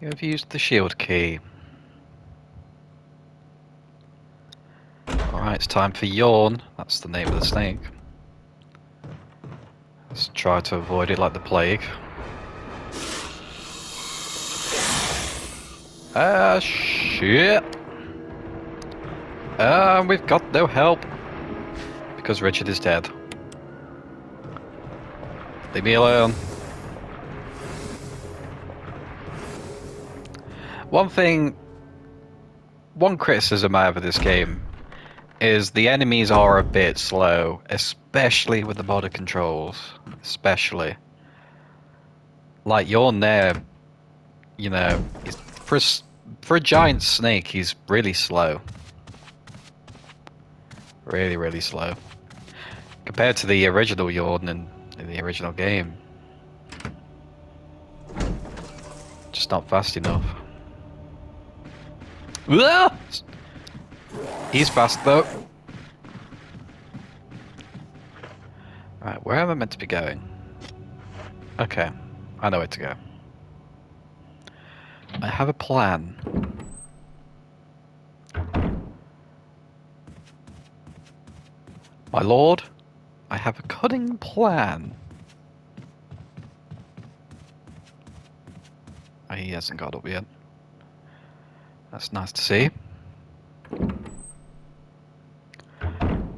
You have used the shield key. Alright, it's time for Yawn. That's the name of the snake. Let's try to avoid it like the plague. Ah, shit! Ah, we've got no help. Because Richard is dead. Leave me alone. One thing, one criticism I have of this game is the enemies are a bit slow, especially with the modded controls. Especially. Like, you're there, you know, for a, for a giant snake, he's really slow. Really, really slow. Compared to the original Yawn in, in the original game. Just not fast enough. Ah! He's fast though. Right, where am I meant to be going? Okay, I know where to go. I have a plan. My lord, I have a cunning plan. Oh, he hasn't got up yet. That's nice to see.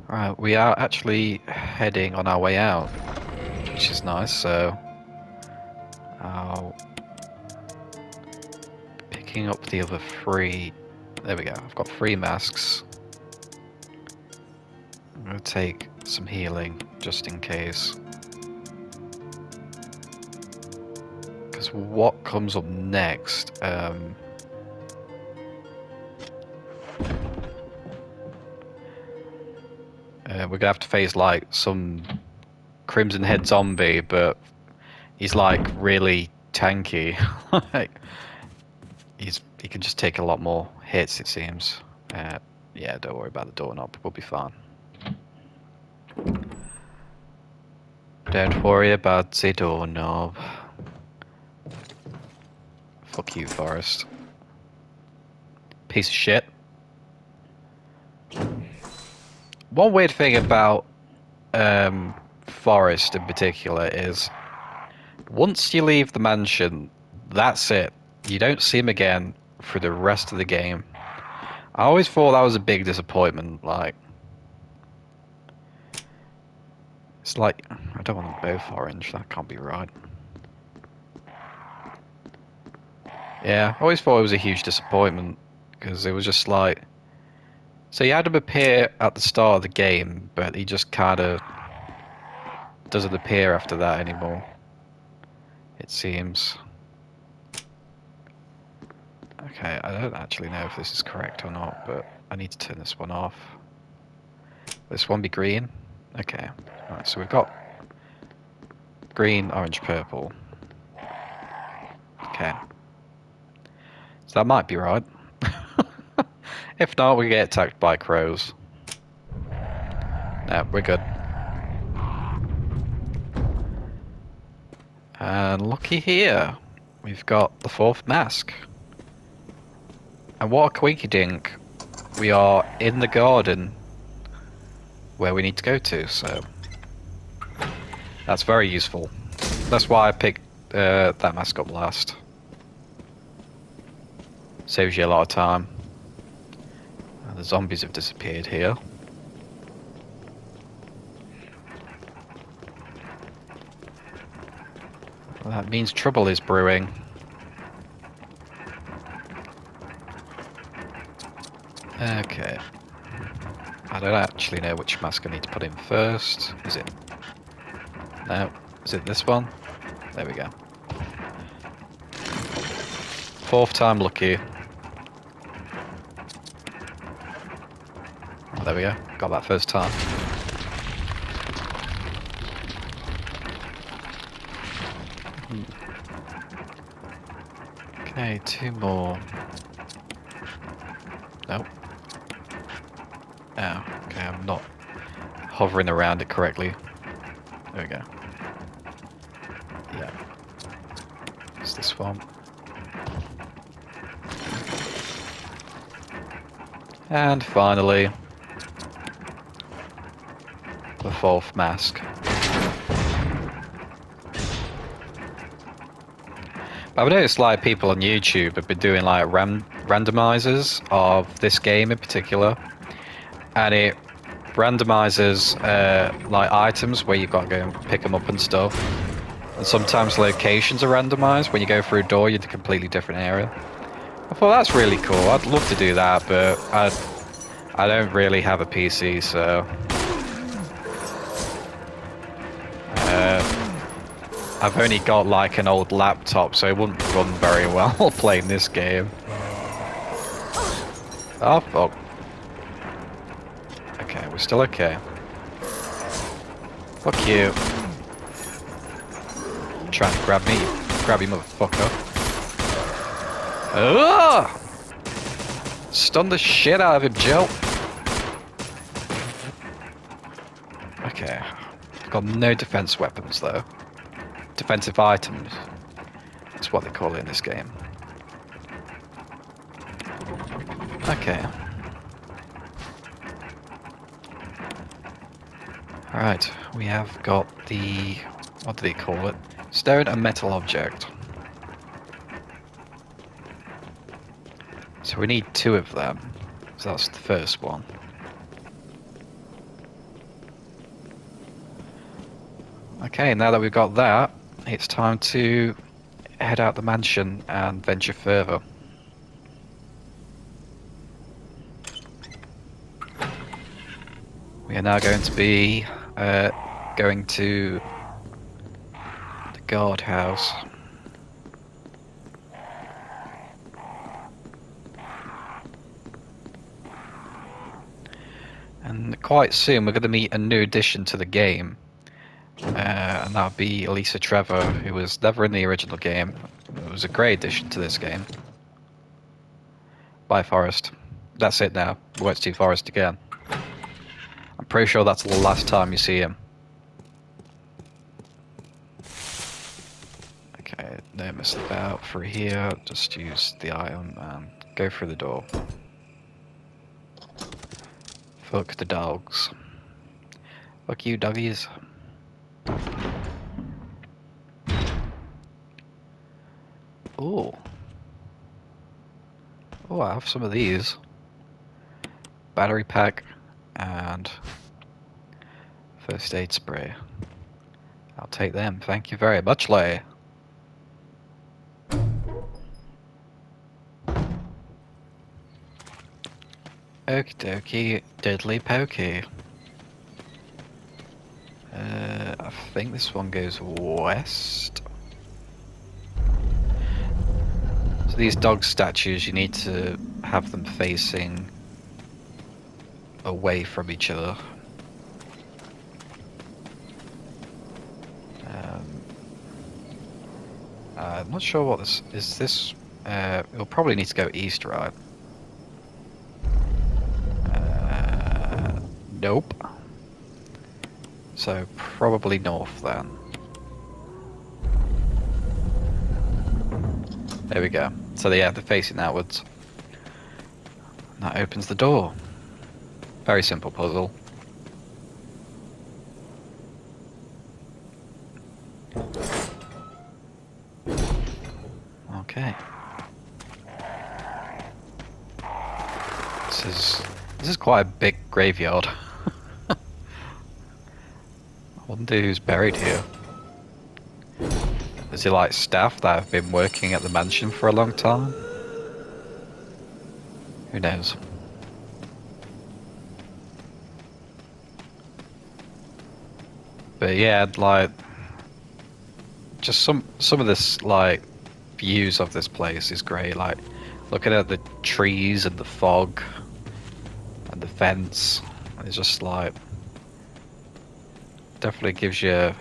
Right, we are actually heading on our way out, which is nice, so... I'll... Picking up the other three... There we go, I've got three masks. I'm going to take some healing, just in case. Because what comes up next... Um, we're gonna have to face like some Crimson Head zombie, but he's like really tanky. like he's he can just take a lot more hits, it seems. Uh, yeah, don't worry about the doorknob. We'll be fine. Don't worry about the doorknob. Fuck you, Forest. Piece of shit. One weird thing about um, Forest in particular is once you leave the mansion, that's it. You don't see him again for the rest of the game. I always thought that was a big disappointment. Like, it's like I don't want them both orange. That can't be right. Yeah, I always thought it was a huge disappointment because it was just like so you had him appear at the start of the game, but he just kind of doesn't appear after that anymore. It seems. Okay, I don't actually know if this is correct or not, but I need to turn this one off. This one be green? Okay. Alright, so we've got green, orange, purple. Okay. So that might be right. If not, we get attacked by crows. No, we're good. And looky here. We've got the fourth mask. And what a quinky dink. We are in the garden where we need to go to, so that's very useful. That's why I picked uh, that mask up last. Saves you a lot of time. The zombies have disappeared here. Well, that means trouble is brewing. Okay. I don't actually know which mask I need to put in first. Is it... No. Is it this one? There we go. Fourth time lucky. There we go. Got that first time. Okay, two more. Nope. Oh, okay, I'm not hovering around it correctly. There we go. Yeah. It's this one. And finally, the fourth mask. I've noticed like people on YouTube have been doing like ram randomizers of this game in particular, and it randomizes uh, like items where you've got to go and pick them up and stuff. And sometimes locations are randomized. When you go through a door, you're in a completely different area. I thought that's really cool. I'd love to do that, but I, I don't really have a PC, so. I've only got like an old laptop, so it wouldn't run very well playing this game. Oh, fuck. Okay, we're still okay. Fuck you. Trying to grab me, grab you motherfucker. Ugh! Stun the shit out of him, Joe. Okay. Got no defense weapons though. Defensive items. That's what they call it in this game. Okay. Alright, we have got the... what do they call it? Stone and metal object. So we need two of them. So that's the first one. Okay, now that we've got that, it's time to head out the mansion and venture further. We are now going to be uh, going to the guardhouse. And quite soon we're going to meet a new addition to the game. And that would be Elisa Trevor, who was never in the original game. It was a great addition to this game. Bye, Forest. That's it now. We won't see Forest again. I'm pretty sure that's the last time you see him. Okay, no mess about for here. Just use the item and go through the door. Fuck the dogs. Fuck you, doggies. Oh. Oh, I have some of these. Battery pack and first aid spray. I'll take them. Thank you very much, Lay. Okie dokie, deadly pokey. Uh, I think this one goes west. So these dog statues, you need to have them facing away from each other. Um, I'm not sure what this is. This uh, it'll probably need to go east, right? Uh, nope. So probably north then. There we go. So yeah, they're facing outwards. That opens the door. Very simple puzzle. Okay. This is this is quite a big graveyard. I wonder who's buried here. Like staff that have been working at the mansion for a long time? Who knows? But yeah, like just some some of this like views of this place is great. Like looking at the trees and the fog and the fence, it's just like definitely gives you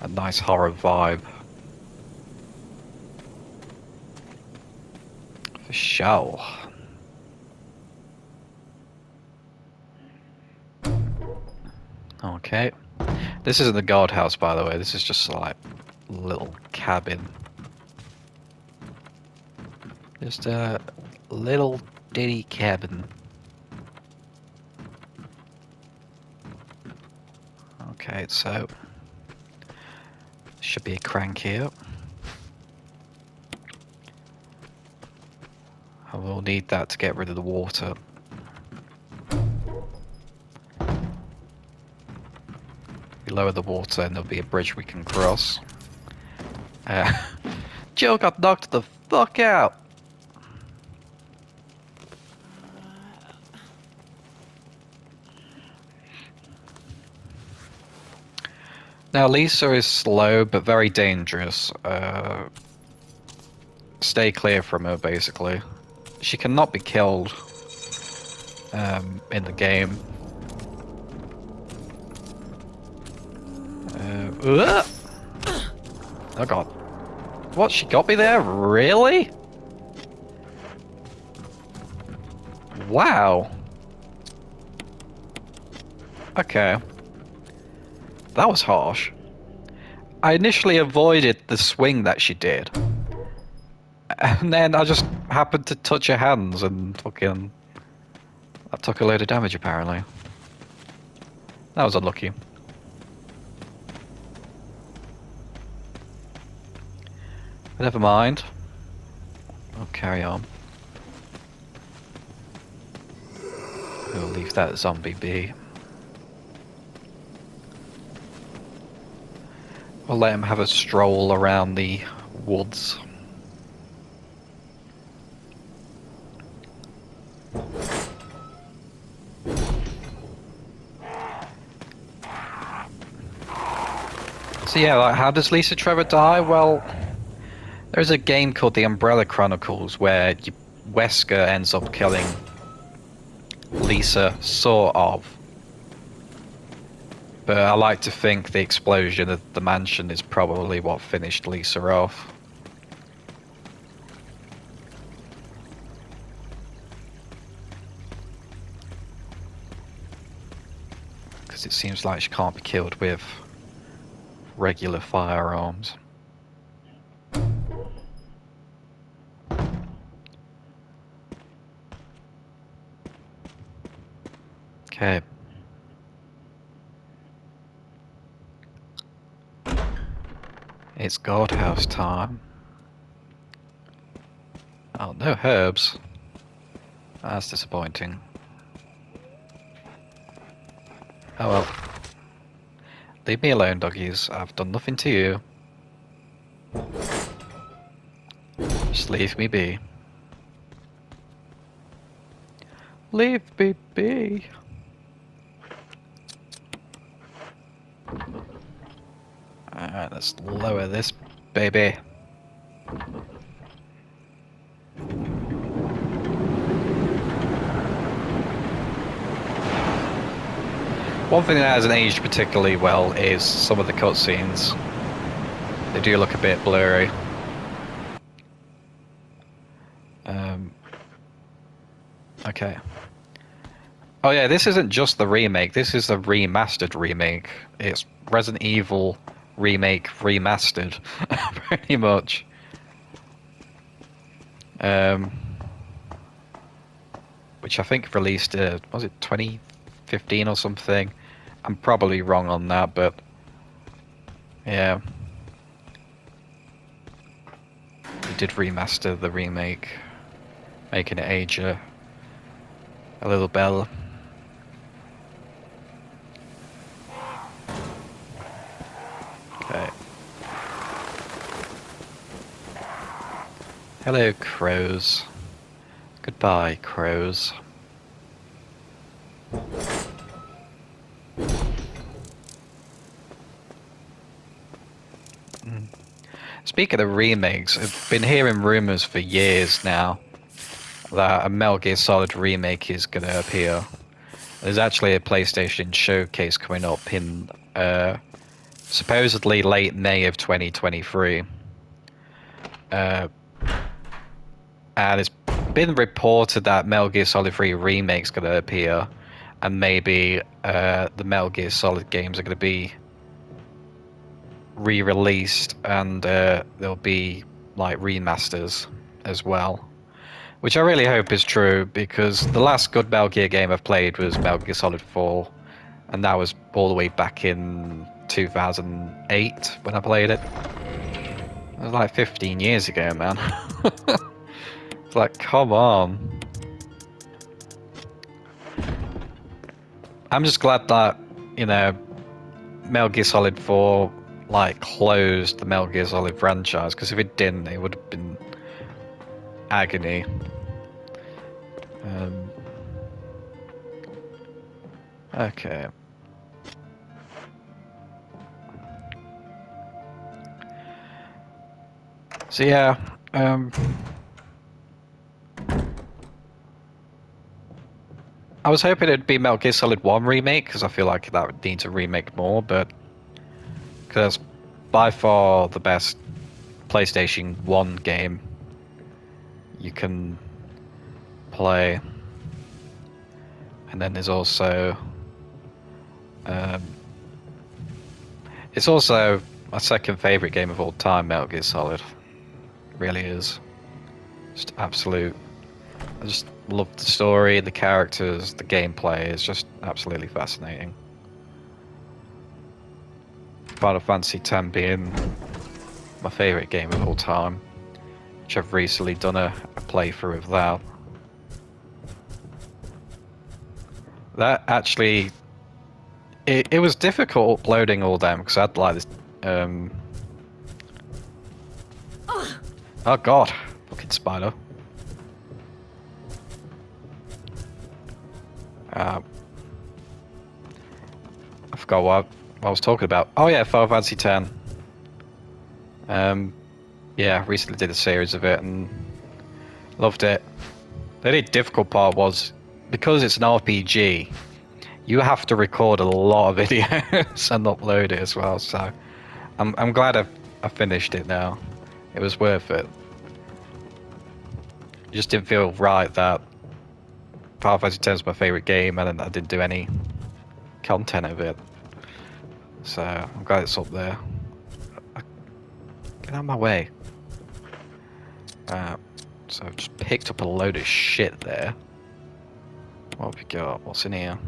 a nice horror vibe. Schau. Okay. This isn't the guardhouse, by the way. This is just like little cabin. Just a little ditty cabin. Okay, so should be a crank here. I will need that to get rid of the water. We lower the water and there'll be a bridge we can cross. Uh, Jill got knocked the fuck out! Now Lisa is slow but very dangerous. Uh, stay clear from her, basically. She cannot be killed um, in the game. Uh, oh god. What, she got me there? Really? Wow. Okay. That was harsh. I initially avoided the swing that she did. And then I just happened to touch her hands and fucking... I took a load of damage apparently. That was unlucky. But never mind. I'll carry on. We'll leave that zombie be. We'll let him have a stroll around the woods. So yeah, like, how does Lisa Trevor die? Well, there's a game called The Umbrella Chronicles where Wesker ends up killing Lisa, sort of. But I like to think the explosion of the mansion is probably what finished Lisa off. Because it seems like she can't be killed with regular firearms. Okay. It's guardhouse time. Oh, no herbs. That's disappointing. Oh well. Leave me alone, doggies. I've done nothing to you. Just leave me be. Leave me be. Alright, let's lower this baby. One thing that hasn't aged particularly well is some of the cutscenes. They do look a bit blurry. Um, okay. Oh yeah, this isn't just the remake, this is the remastered remake. It's Resident Evil remake remastered, pretty much. Um, which I think released, uh, was it 2015 or something? I'm probably wrong on that, but yeah. We did remaster the remake, making it age a, a little better. Okay. Hello, crows. Goodbye, crows. Hmm. Speaking of the remakes, I've been hearing rumors for years now that a Metal Gear Solid remake is going to appear. There's actually a PlayStation showcase coming up in uh, supposedly late May of 2023. Uh, and it's been reported that Metal Gear Solid 3 remake's going to appear, and maybe uh, the Metal Gear Solid games are going to be re-released, and uh, there'll be like remasters as well. Which I really hope is true because the last good Metal Gear game I've played was Metal Gear Solid 4, and that was all the way back in 2008 when I played it. It was like 15 years ago, man. it's like, come on. I'm just glad that, you know, Metal Gear Solid 4 like closed the Metal Gear Solid franchise because if it didn't, it would have been agony. Um, okay. So yeah, um, I was hoping it'd be Metal Gear Solid 1 remake because I feel like that would need to remake more, but because by far the best PlayStation 1 game you can play. And then there's also um, it's also my second favorite game of all time, Metal Gear Solid. really is. Just absolute. I just love the story, the characters, the gameplay. It's just absolutely fascinating. Final Fantasy X being my favorite game of all time, which I've recently done a, a playthrough of that. That actually, it, it was difficult loading all them because I had like this. Um, oh god, fucking spider. Uh, I forgot what I was talking about. Oh yeah, Final Fantasy X. Um, yeah, recently did a series of it and loved it. The only difficult part was because it's an RPG, you have to record a lot of videos and upload it as well. So I'm I'm glad I've I finished it now. It was worth it. it just didn't feel right that Final Fantasy X is my favorite game and I didn't do any content of it. So I'm glad it's up there. Get out of my way. Uh, so I've just picked up a load of shit there. What have we got? What's in here?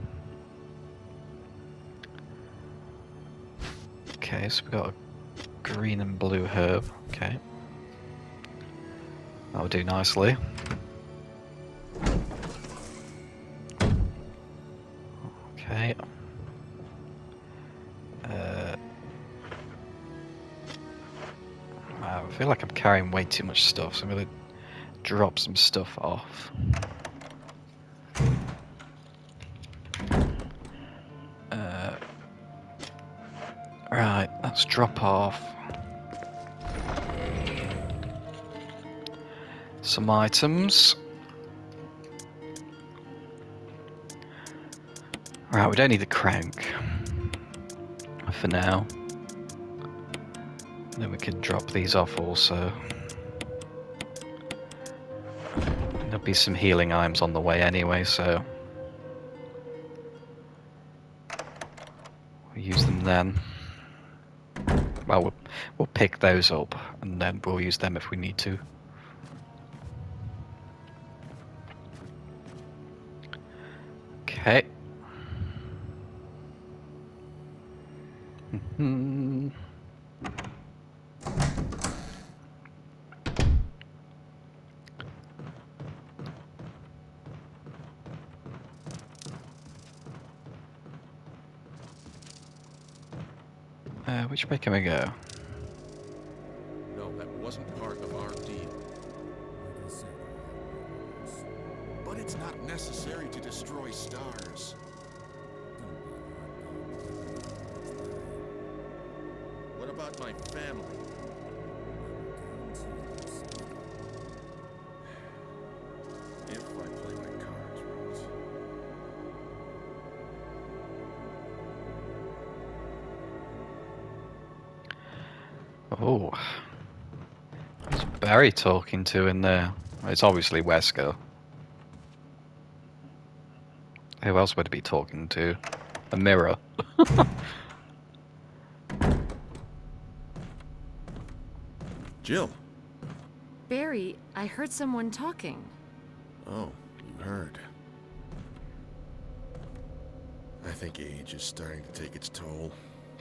Okay, so we've got a green and blue herb. Okay. That'll do nicely. Okay. Uh, I feel like I'm carrying way too much stuff, so I'm gonna drop some stuff off. Uh, right, let's drop off some items. Right, we don't need the crank for now. Then we can drop these off also. There'll be some healing items on the way anyway, so... We'll use them then. Well, well, we'll pick those up, and then we'll use them if we need to. Way can we go? No, that wasn't part of our deal. But it's not necessary to destroy stars. What about my family? Who's Barry talking to in there? It's obviously Wesker. Who else would he be talking to? A mirror. Jill. Barry, I heard someone talking. Oh, you heard. I think age is starting to take its toll.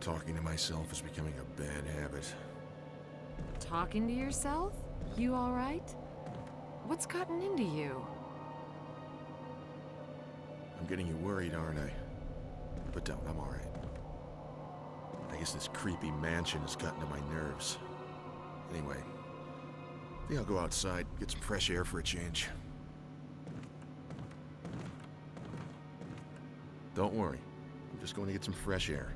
Talking to myself is becoming a bad habit. Talking to yourself? You alright? What's gotten into you? I'm getting you worried, aren't I? But don't, I'm alright. I guess this creepy mansion has gotten to my nerves. Anyway, I think I'll go outside, get some fresh air for a change. Don't worry. I'm just going to get some fresh air.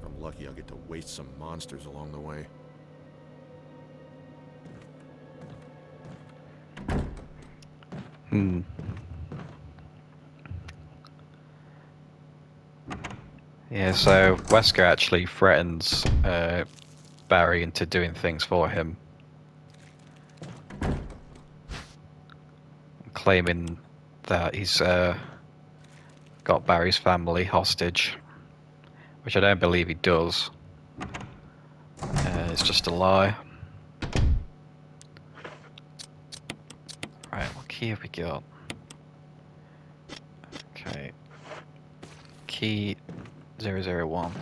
If I'm lucky, I'll get to waste some monsters along the way. Hmm. Yeah, so Wesker actually threatens uh, Barry into doing things for him. Claiming that he's uh, got Barry's family hostage. Which I don't believe he does. Uh, it's just a lie. Have we got? Okay. Key 001.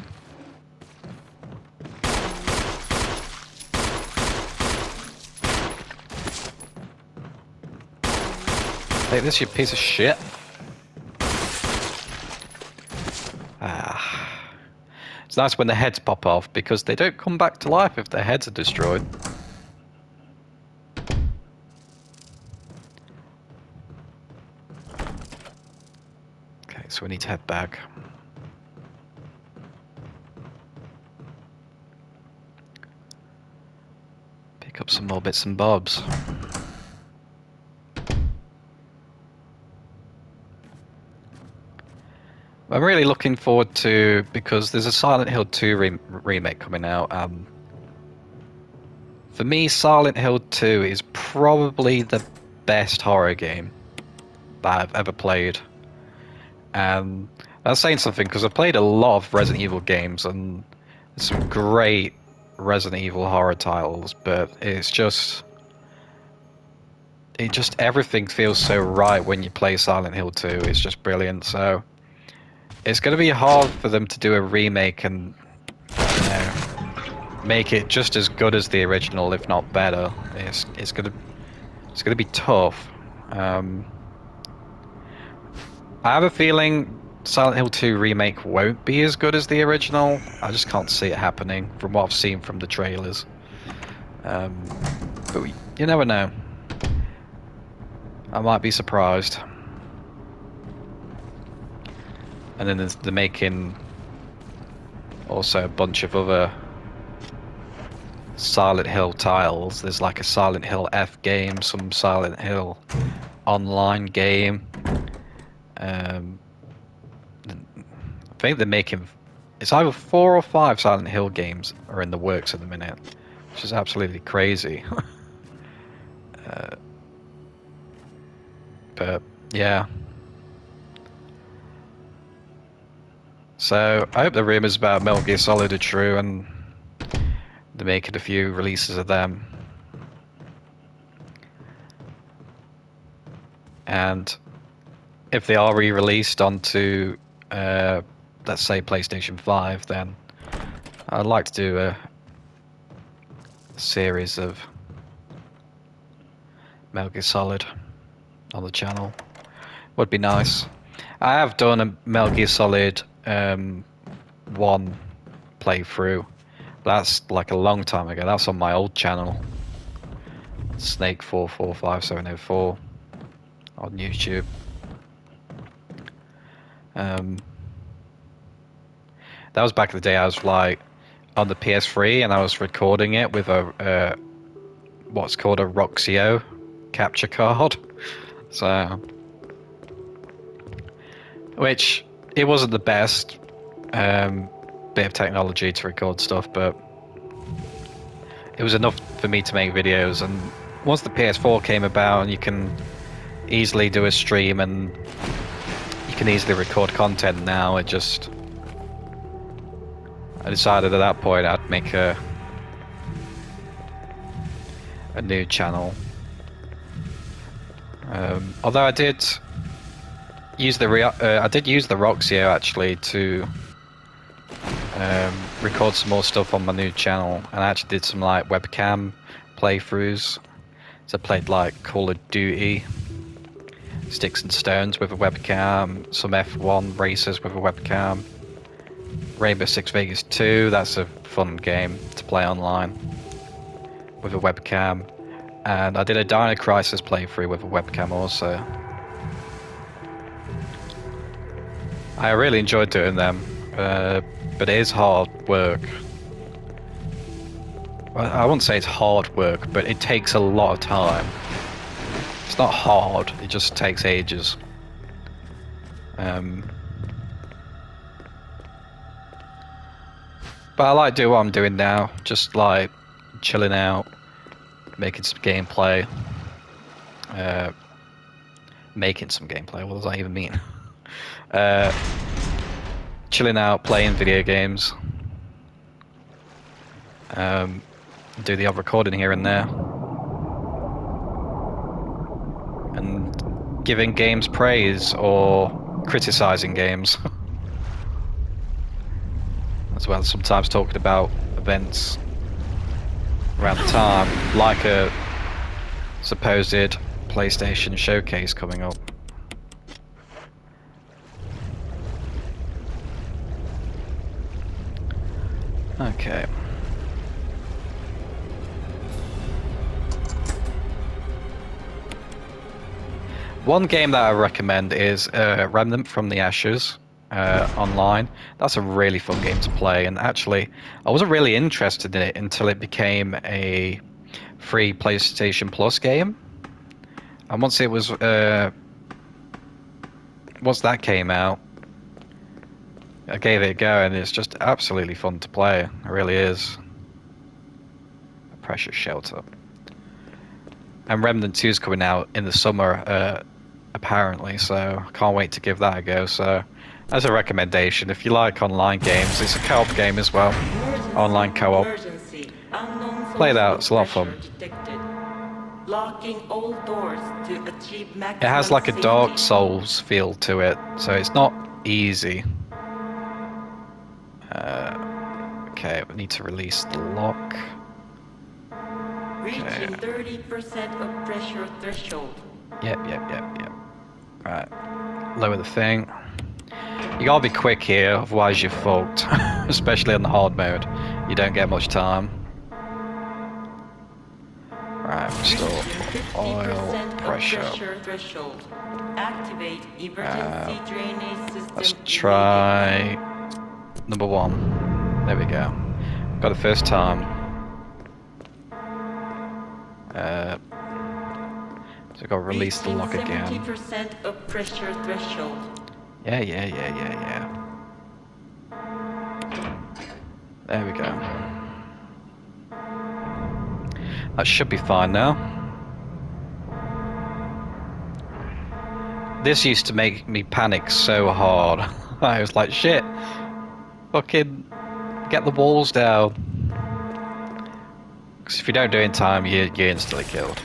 Take this, you piece of shit. Ah. It's nice when the heads pop off because they don't come back to life if their heads are destroyed. So we need to head back. Pick up some more bits and bobs. I'm really looking forward to because there's a Silent Hill 2 re- remake coming out. Um, for me, Silent Hill 2 is probably the best horror game that I've ever played. And that's saying something because I've played a lot of Resident Evil games and some great Resident Evil horror titles, but it's just it just everything feels so right when you play Silent Hill 2. It's just brilliant. So it's going to be hard for them to do a remake and you know, make it just as good as the original, if not better. It's it's going to it's going to be tough. Um, I have a feeling Silent Hill 2 remake won't be as good as the original. I just can't see it happening from what I've seen from the trailers. Um, but we, you never know. I might be surprised. And then they're making also a bunch of other Silent Hill tiles. There's like a Silent Hill F game, some Silent Hill online game. Um, I think they're making it's either four or five Silent Hill games are in the works at the minute, which is absolutely crazy. uh, but yeah. So I hope the rumors about Metal Gear Solid are true and they're making a few releases of them. And if they are re-released onto, uh, let's say PlayStation 5, then I'd like to do a series of Metal Gear Solid on the channel. Would be nice. I have done a Metal Gear Solid um, 1 playthrough. That's like a long time ago. That's on my old channel. Snake four four five seven zero four on YouTube. Um, that was back in the day. I was like on the PS3 and I was recording it with a uh, what's called a Roxio capture card. So, which it wasn't the best um, bit of technology to record stuff, but it was enough for me to make videos. And once the PS4 came about, and you can easily do a stream and you can easily record content now, it just I decided at that point I'd make a a new channel. Um, although I did use the uh, I did use the Roxio actually to um, record some more stuff on my new channel, and I actually did some like webcam playthroughs. So I played like Call of Duty, Sticks and Stones with a webcam, some F1 races with a webcam, Rainbow Six Vegas 2. That's a fun game to play online with a webcam, and I did a Dino Crisis playthrough with a webcam also. I really enjoyed doing them, uh, but it is hard work. I wouldn't say it's hard work, but it takes a lot of time. It's not hard, it just takes ages. Um, but I like doing what I'm doing now, just like chilling out, making some gameplay. Uh, making some gameplay, what does that even mean? Uh, chilling out, playing video games. Um, do the odd recording here and there. And giving games praise or criticizing games. as well as sometimes talking about events around the time, like a supposed PlayStation showcase coming up. One game that I recommend is uh, Remnant from the Ashes uh, online. That's a really fun game to play, and actually, I wasn't really interested in it until it became a free PlayStation Plus game. And once it was, uh, once that came out, I gave it a go, and it's just absolutely fun to play. It really is. A precious shelter. And Remnant 2 is coming out in the summer, uh, apparently, so I can't wait to give that a go. So, as a recommendation, if you like online games, it's a co op game as well. Online co op. Play that, it's a lot of fun. Locking all doors to achieve It has like a Dark. Souls feel to it, so it's not easy. Uh, okay, we need to release the lock. Reaching 30% of pressure threshold. Yep, yep, yep, yep. Right. Lower the thing. You gotta be quick here, otherwise you're fucked. Especially on the hard mode. You don't get much time. Right, restore 50% oil pressure. pressure threshold. Activate emergency uh, drainage system. Let's try number one. There we go. Got the first time. So I got to release the lock again. 70% of pressure threshold. Yeah, yeah, yeah, yeah, yeah. There we go. That should be fine now. This used to make me panic so hard. I was like, shit. Fucking get the walls down. Because if you don't do it in time, you, you're instantly killed.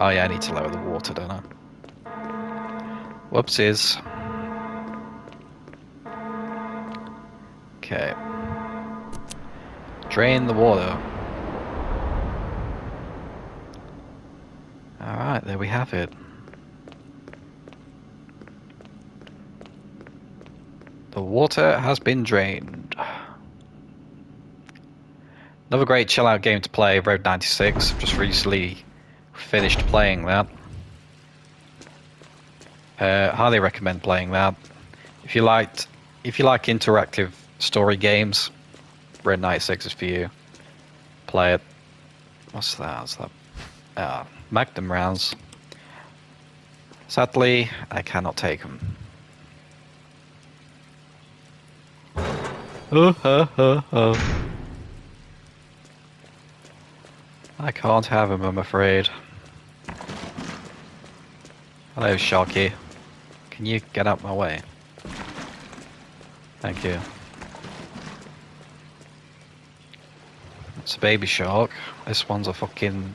Oh yeah, I need to lower the water, don't I? Whoopsies. Okay. Drain the water. Alright, there we have it. The water has been drained. Another great chill out game to play, Road 96. Just recently finished playing that. Uh, highly recommend playing that. If you liked, if you like interactive story games, Road 96 is for you. Play it. What's that? What's that? Ah, Magnum rounds. Sadly, I cannot take them. Oh, oh, oh, oh. I can't have him, I'm afraid. Hello, Sharky. Can you get out my way? Thank you. It's a baby shark. This one's a fucking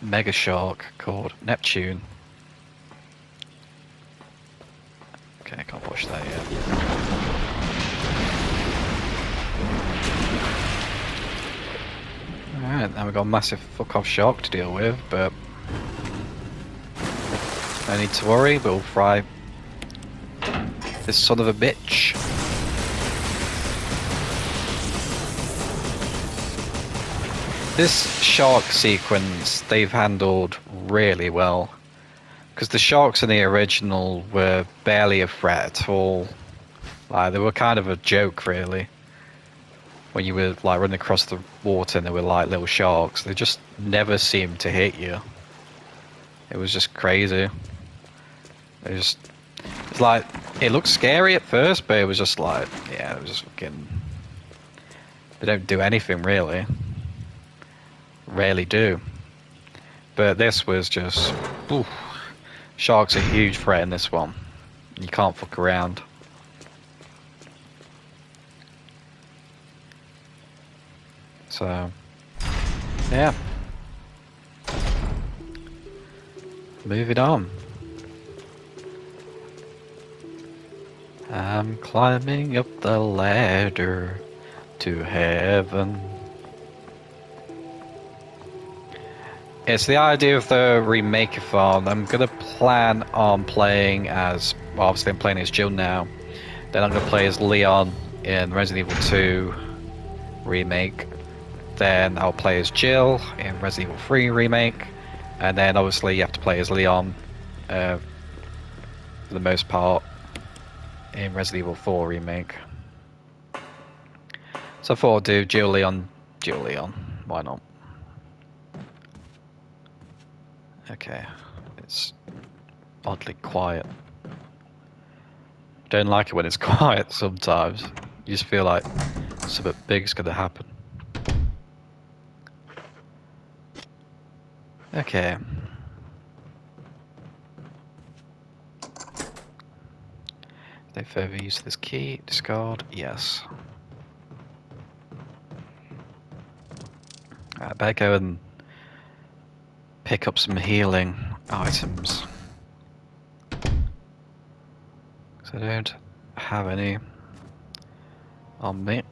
mega shark called Neptune. Okay, I can't push that yet. Alright, now we've got a massive fuck off shark to deal with, but no need to worry, we'll fry this son of a bitch. This shark sequence they've handled really well. Because the sharks in the original were barely a threat at all. Like, they were kind of a joke, really. When you were, like, running across the water and they were like little sharks, they just never seemed to hit you. It was just crazy. Was just. It's like. It looked scary at first, but it was just like. Yeah, it was just fucking. They don't do anything, really. Rarely do. But this was just. Oof. Sharks are a huge threat in this one. You can't fuck around. So, yeah. Moving on. I'm climbing up the ladder to heaven. It's the idea of the remake-a-thon. I'm gonna plan on playing as well, obviously I'm playing as Jill now. Then I'm gonna play as Leon in Resident Evil 2 remake. Then I'll play as Jill in Resident Evil 3 remake, and then obviously you have to play as Leon uh, for the most part in Resident Evil 4 remake. So I thought I'd do Jill Leon. Why not? Okay, it's oddly quiet. Don't like it when it's quiet sometimes. You just feel like something big's gonna happen. Okay. Further use this key, discard, yes. I better go and pick up some healing items. Because I don't have any on me.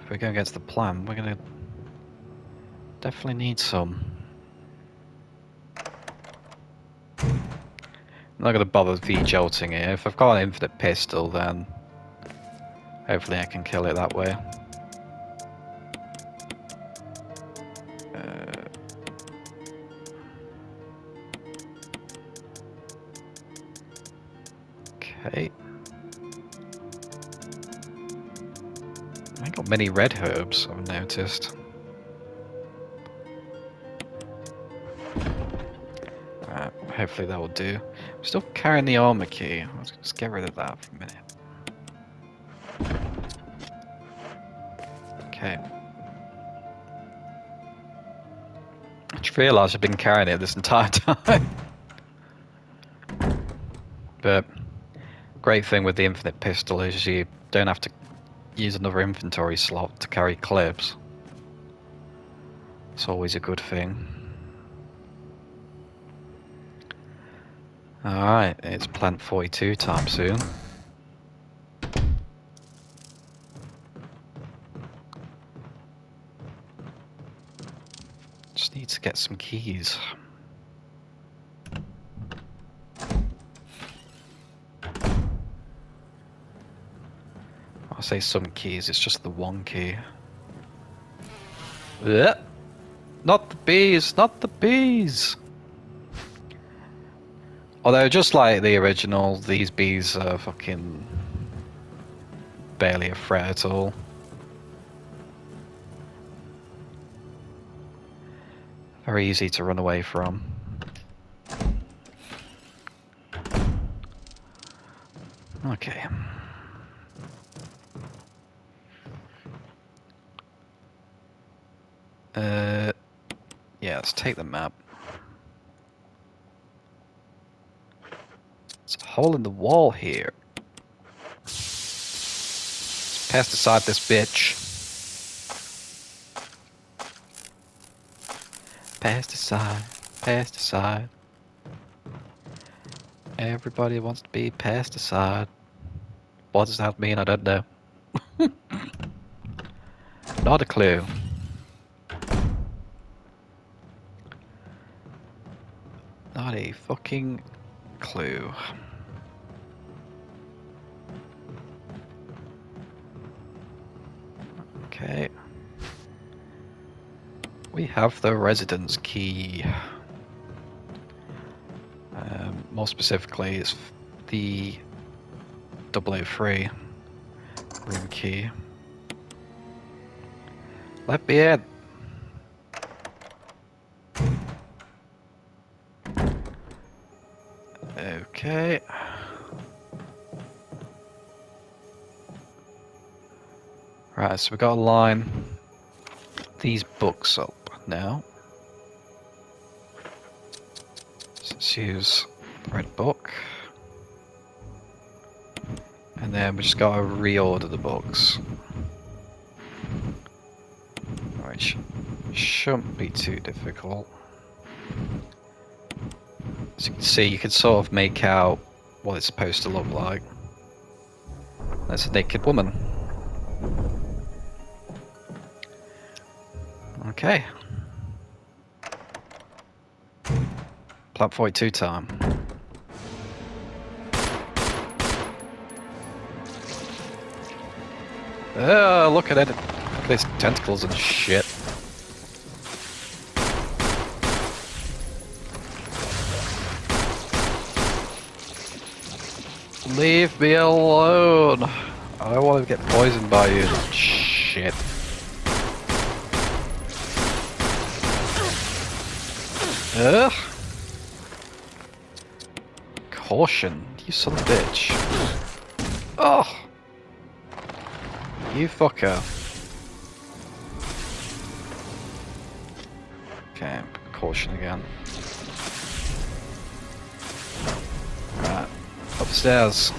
If we're going against the plan, we're going to definitely need some. I'm not going to bother V-jolting here. If I've got an infinite pistol, then hopefully I can kill it that way. Okay. I got many red herbs, I've noticed. Hopefully that will do. I'm still carrying the armor key. Let's just get rid of that for a minute. Okay. I just realised I've been carrying it this entire time. but great thing with the infinite pistol is you don't have to use another inventory slot to carry clips. It's always a good thing. Alright, it's plant 42 time soon. Just need to get some keys. I say some keys, it's just the one key. Yeah. Not the bees, not the bees! Although, just like the original, these bees are fucking barely a threat at all. Very easy to run away from. Okay. Uh, yeah, let's take the map. It's a hole in the wall here. Let's pesticide this bitch. Pesticide, pesticide. Everybody wants to be pesticide. What does that mean? I don't know. Not a clue. Not a fucking clue. We have the residence key. Um, more specifically, it's the 003 room key. Let me in. Okay. Right, so we got to line these books up now. Let's use red book. And then we just got to reorder the books. Which shouldn't be too difficult. As you can see, you can sort of make out what it's supposed to look like. That's a naked woman. Okay. Plant 42 time. Oh, uh, look at it. These tentacles and shit. Leave me alone. I don't want to get poisoned by you. Shit. Ugh. Caution, you son of a bitch. Oh. You fucker. Okay, caution again. Right, upstairs.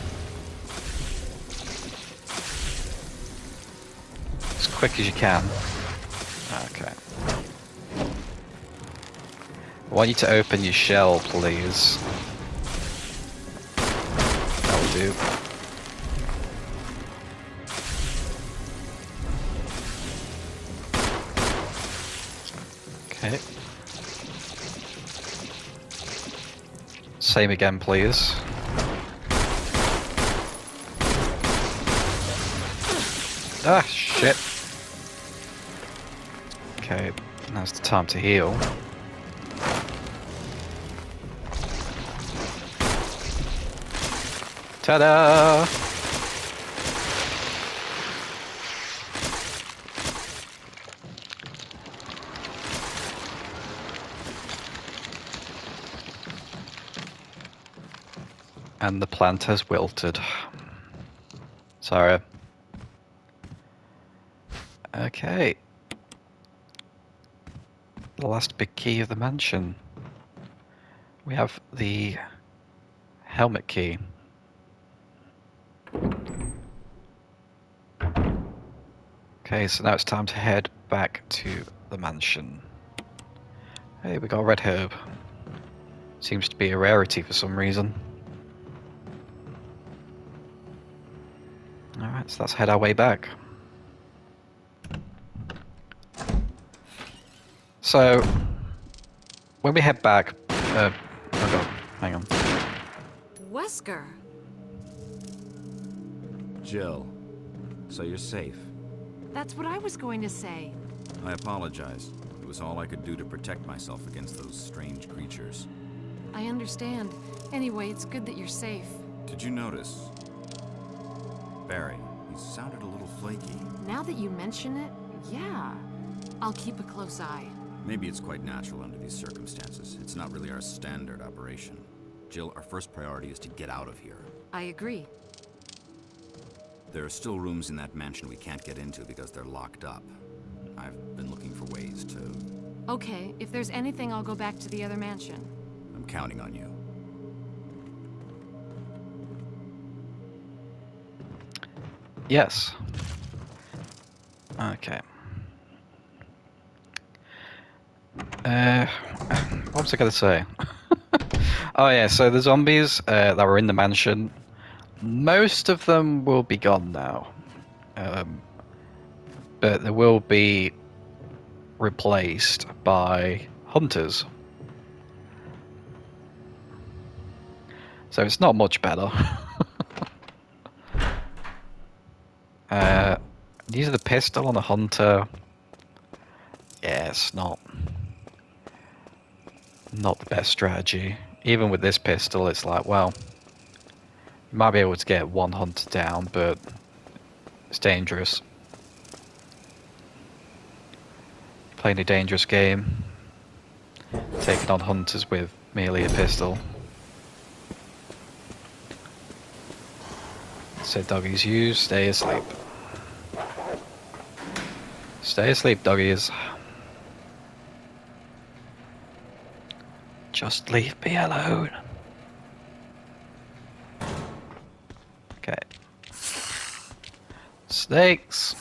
As quick as you can. Okay. I want you to open your shell, please. That'll. Okay. Same again, please. Ah, shit. Okay, now's the time to heal. Ta-da! And the plant has wilted. Sorry. Okay. The last big key of the mansion. We have the helmet key. Okay, so now it's time to head back to the mansion. Hey, we got a red herb. Seems to be a rarity for some reason. Alright, so let's head our way back. So, when we head back, uh, oh god, hang on. Wesker. Jill, so you're safe. That's what I was going to say. I apologize. It was all I could do to protect myself against those strange creatures. I understand. Anyway, it's good that you're safe. Did you notice? Barry, he sounded a little flaky. Now that you mention it, yeah. I'll keep a close eye. Maybe it's quite natural under these circumstances. It's not really our standard operation. Jill, our first priority is to get out of here. I agree. There are still rooms in that mansion we can't get into because they're locked up. I've been looking for ways to... Okay, if there's anything, I'll go back to the other mansion. I'm counting on you. Yes. Okay. Uh, what was I going to say? Oh yeah, so the zombies uh, that were in the mansion, most of them will be gone now, um, but they will be replaced by hunters. So it's not much better. uh, use the pistol on the hunter. Yeah, it's not not the best strategy. Even with this pistol, it's like, well, might be able to get one hunter down, but it's dangerous. Playing a dangerous game, taking on hunters with merely a pistol. So doggies you stay asleep. Stay asleep, doggies. Just leave me alone. Okay. Snakes.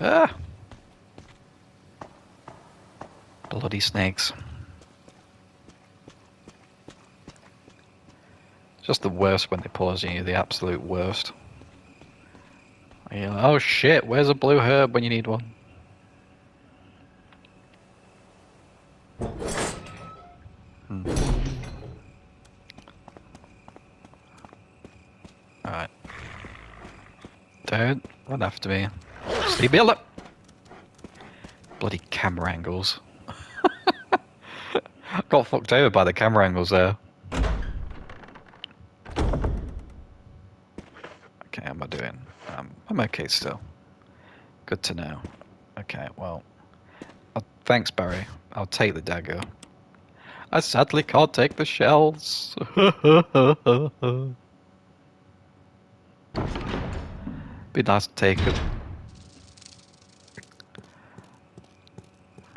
Ah. Bloody snakes. Just the worst when they pause you, the absolute worst. Like, oh shit, where's a blue herb when you need one? Hmm. Alright. Don't run after me. Stay build up! Bloody camera angles. Got fucked over by the camera angles there. Okay, how am I doing? Um, I'm okay still. Good to know. Okay, well. Uh, thanks, Barry. I'll take the dagger. I sadly can't take the shells. Nice to take it.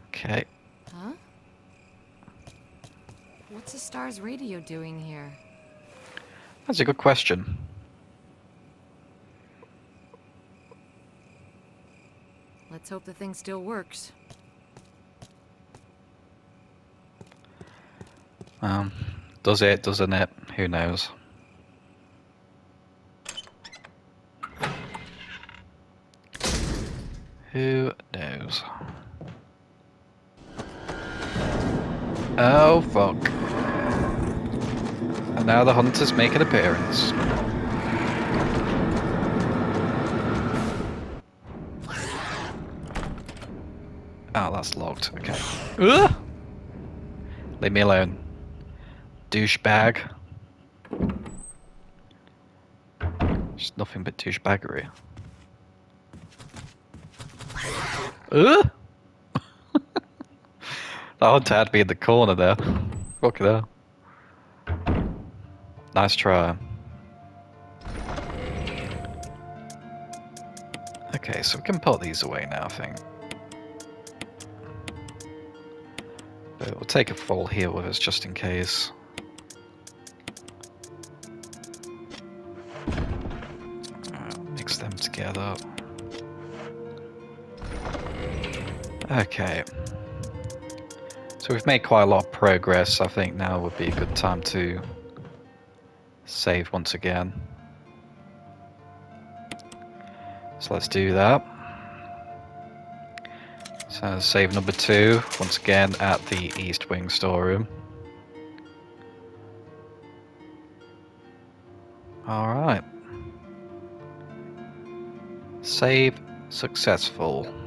Okay. Huh? What's the S.T.A.R.S. radio doing here? That's a good question. Let's hope the thing still works. Um, does it, doesn't it? Who knows? Who knows? Oh fuck. And now the hunters make an appearance. Oh, that's locked. Okay. Ugh! Leave me alone. Douchebag. Just nothing but douchebaggery. Ugh! that hunter had me in the corner there. Fuck it out. Nice try. Okay, so we can put these away now, I think. But we'll take a fall here with us just in case. Mix them together. Okay. So we've made quite a lot of progress. I think now would be a good time to save once again. So let's do that. So save number two, once again at the East Wing storeroom. Alright. Save successful.